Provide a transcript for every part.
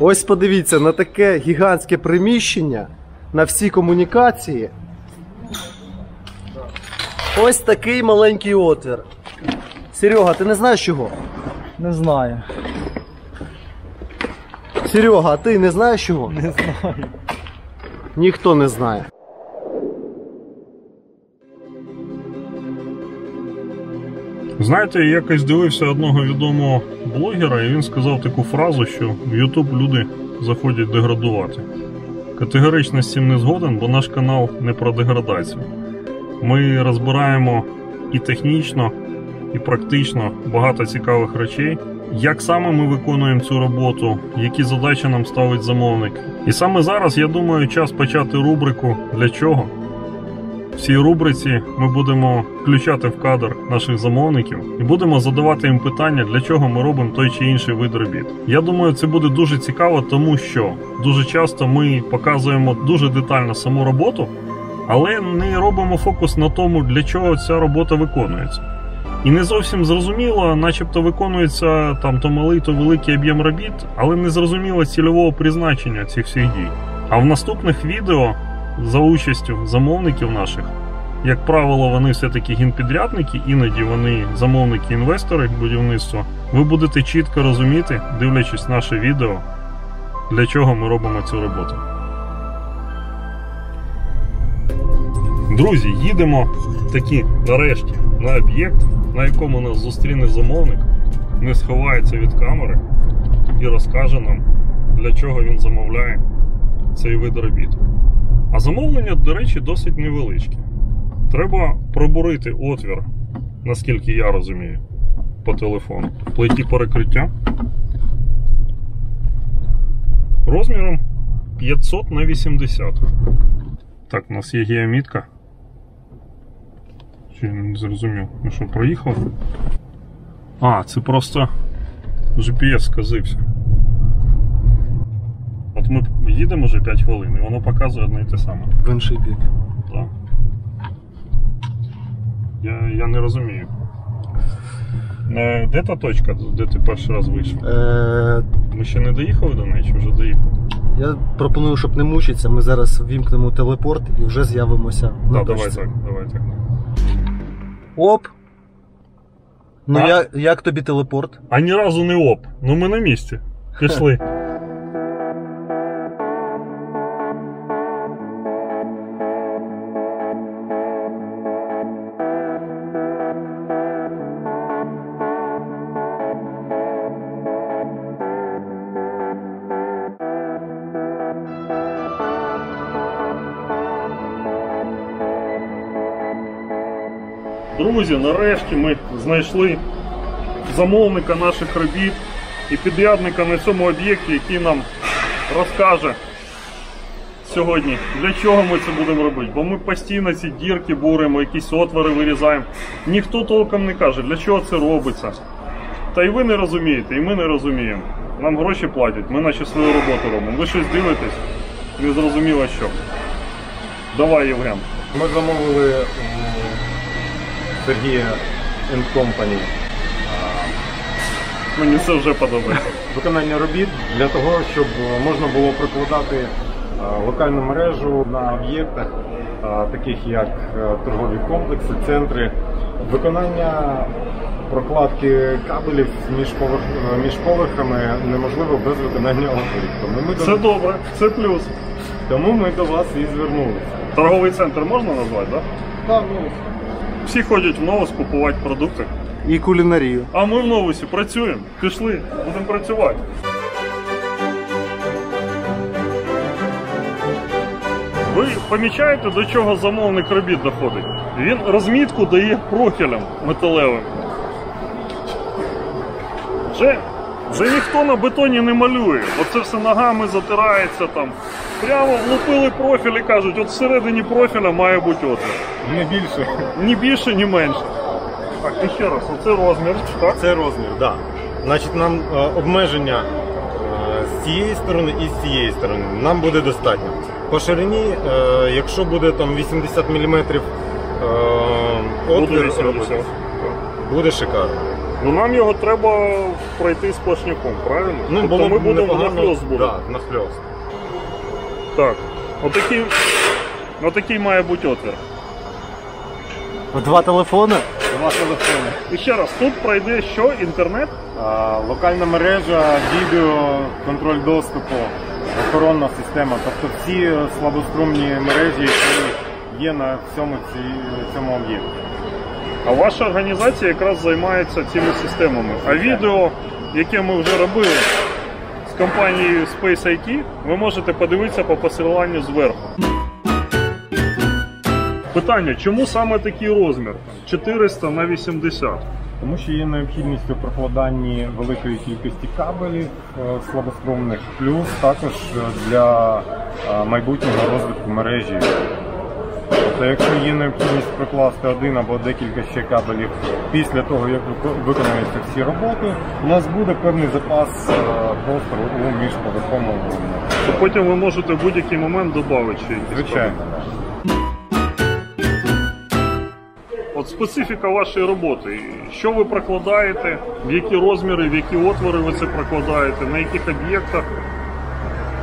Ось подивіться на таке гігантське приміщення на всі комунікації. Ось такий маленький отвір. Серега, ти не знаєш чого? Не знаю. Серега, а ти не знаєш чого? Не знаю. Ніхто не знає. Знаєте, я якось дивився одного відомого блогера, і він сказав таку фразу, що в YouTube люди заходять деградувати. Категорично з цим не згоден, бо наш канал не про деградацію. Ми розбираємо і технічно, і практично багато цікавих речей, як саме ми виконуємо цю роботу, які задачі нам ставить замовник. І саме зараз я думаю, час почати рубрику для чого. В цій рубриці ми будемо включати в кадр наших замовників і будемо задавати їм питання, для чого ми робимо той чи інший вид робіт. Я думаю, це буде дуже цікаво, тому що дуже часто ми показуємо дуже детально саму роботу, але не робимо фокус на тому, для чого ця робота виконується. І не зовсім зрозуміло, начебто виконується там то малий, то великий об'єм робіт, але не зрозуміло цільового призначення цих всіх дій. А в наступних відео за участю замовників наших. Як правило, вони все-таки гінпідрядники, іноді вони замовники-інвестори будівництва. Ви будете чітко розуміти, дивлячись наше відео, для чого ми робимо цю роботу. Друзі, їдемо таки нарешті на об'єкт, на якому нас зустріне замовник, не сховається від камери і розкаже нам, для чого він замовляє цей вид робіт. А замовлення, до речі, досить невеличке. Треба пробурити отвір, наскільки я розумію, по телефону. В плиті перекриття. Розміром 500 на 80. Так, у нас є геомітка. Чи не зрозумів? Ну що, проїхав? А, це просто GPS сказився. От ми їдемо вже 5 хвилин, і воно показує одне і те саме. В інший бік. Так. Я, я не розумію. Е, Де та точка, де ти перший раз вийшов? Е, Ми ще не доїхали до неї, чи вже доїхали? я пропоную, щоб не мучитися, ми зараз ввімкнемо телепорт і вже з'явимося на Так, давай точці. так, давай так. Оп. Ну я, як тобі телепорт? А ні разу не оп. Ну ми на місці. Пішли. Друзі, нарешті ми знайшли замовника наших робіт і підрядника на цьому об'єкті, який нам розкаже сьогодні, для чого ми це будемо робити. Бо ми постійно ці дірки буримо, якісь отвори вирізаємо. Ніхто толком не каже, для чого це робиться. Та й ви не розумієте, і ми не розуміємо. Нам гроші платять, ми наче свою роботу робимо. Ви щось дивитесь, не зрозуміло що. Давай, Євген. Ми замовили Сергія Company Мені це вже подобається. виконання робіт для того, щоб можна було прокладати е, локальну мережу на об'єктах, е, таких як е, торгові комплекси, центри, виконання прокладки кабелів між, поверх, е, між поверхами неможливо без виконання. Тому Це до, добре, це плюс. тому ми до вас і звернулися. Торговий центр можна назвати, так? Да? Так, ну, Всі ходять в новус купувати продукти. І кулінарію. А ми в новусі працюємо. Пішли, будемо працювати. Ви помічаєте, до чого замовник робіт доходить? Він розмітку дає профілем металевим. Вже, вже ніхто на бетоні не малює. Оце все ногами затирається там. Прямо влупили профіль і кажуть, от всередині профіля має бути отвір. не більше. Ні більше, ні менше. Так, і ще раз, оце розмір, так? Це розмір, так. Да. Значить, нам е, обмеження е, з цієї сторони і з цієї сторони нам буде достатньо. По ширині, е, якщо буде там 80 мм е, Буде отвір 80. робити, буде шикарно. Ну нам його треба пройти сплошняком, правильно? Ну, тобто було ми б будемо непогано- нахльост будемо. Да, нахльост. Так. Отакий, отакий має бути отвір. Два телефони. Два телефони. І ще раз, тут пройде що? Інтернет? А, локальна мережа, відео, контроль доступу, охоронна система. Тобто всі слабострумні мережі, які є на всьому ці- цьому об'єкті. А ваша організація якраз займається цими системами. А відео, яке ми вже робили з компанією Space IT, ви можете подивитися по посиланню зверху. Питання, чому саме такий розмір? 400 на 80? Тому що є необхідність у прокладанні великої кількості кабелів е, плюс також е, для е, майбутнього розвитку мережі. Тобто, якщо є необхідність прокласти один або декілька ще кабелів після того, як вико- виконуються всі роботи, у нас буде певний запас е, простору у міжповерховому. То потім ви можете в будь-який момент додати ще якісь Звичайно. От специфіка вашої роботи. Що ви прокладаєте, в які розміри, в які отвори ви це прокладаєте, на яких об'єктах?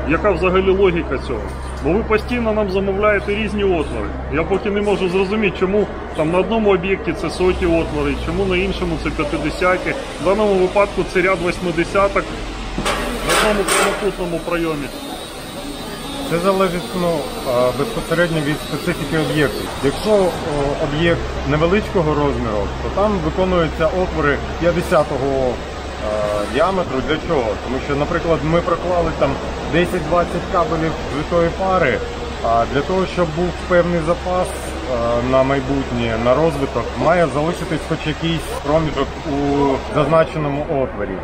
Яка взагалі логіка цього? Бо ви постійно нам замовляєте різні отвори. Я поки не можу зрозуміти, чому там на одному об'єкті це соті отвори, чому на іншому це 50 В даному випадку це ряд 80 в одному прямокутному прийомі. Це залежить ну, безпосередньо від специфіки об'єкту. Якщо об'єкт невеличкого розміру, то там виконуються отвори 50-го е, діаметру. Для чого? Тому що, наприклад, ми проклали там 10-20 кабелів звітої пари, а для того, щоб був певний запас е, на майбутнє, на розвиток, має залишитись хоч якийсь проміжок у зазначеному отворі.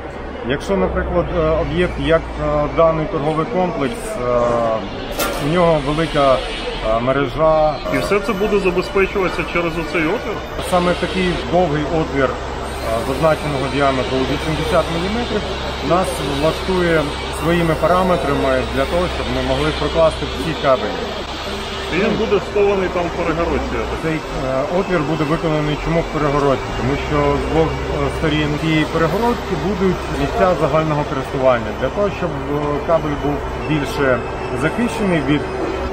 Якщо, наприклад, е, об'єкт, як е, даний торговий комплекс, е, у нього велика е, мережа, І все це буде забезпечуватися через оцей отвір. саме такий довгий отвір е, зазначеного діаметру у 80 мм нас влаштує своїми параметрами для того, щоб ми могли прокласти всі кабелі. Він буде схований там в перегородці. Цей е, отвір буде виконаний чому в перегородці, тому що з двох е, сторін цієї перегородки будуть місця загального користування для того, щоб е, кабель був більше захищений від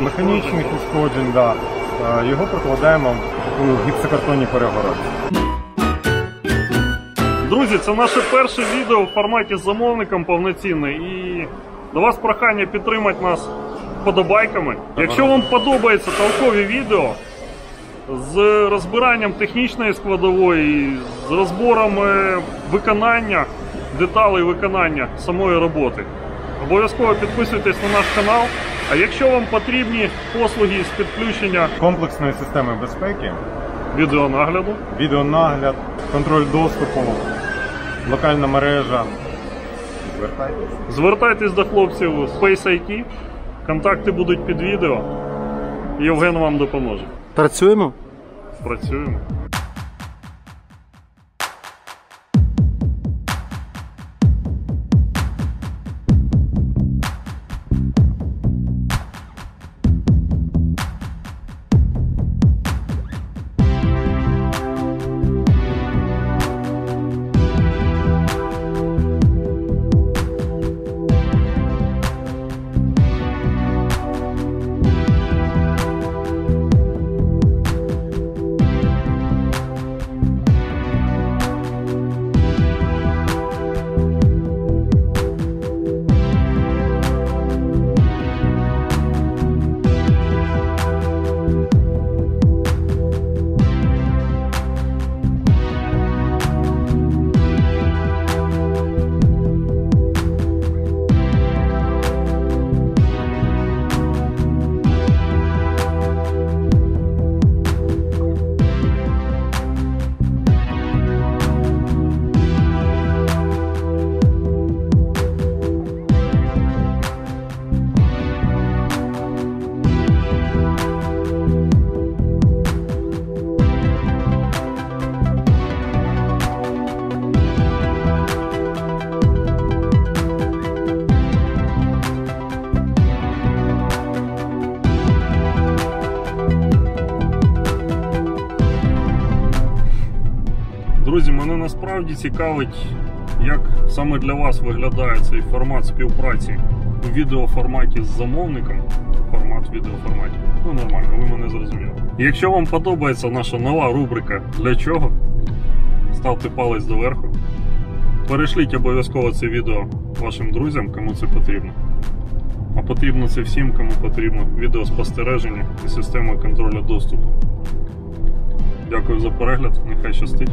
механічних ушкоджень. Да, е, його прокладаємо у гіпсокартонній перегородці. Друзі, це наше перше відео в форматі з замовником повноцінне. І до вас прохання підтримати нас вподобайками. Якщо вам подобаються толкові відео з розбиранням технічної складової, з розбором е, виконання, деталей виконання самої роботи, обов'язково підписуйтесь на наш канал. А якщо вам потрібні послуги з підключення Комплексної системи безпеки, відеонагляду, відеонагляд, контроль доступу, локальна мережа. Звертайтесь. Звертайтесь до хлопців Space IT, контакти будуть під відео. Євген вам допоможе. Працюємо. Працюємо. Насправді цікавить, як саме для вас виглядає цей формат співпраці у відеоформаті з замовником. Формат відеоформаті. Ну нормально, ви мене зрозуміли. Якщо вам подобається наша нова рубрика Для чого? Ставте палець доверху. Перешліть обов'язково це відео вашим друзям, кому це потрібно. А потрібно це всім, кому потрібно відеоспостереження і система контролю доступу. Дякую за перегляд, нехай щастить.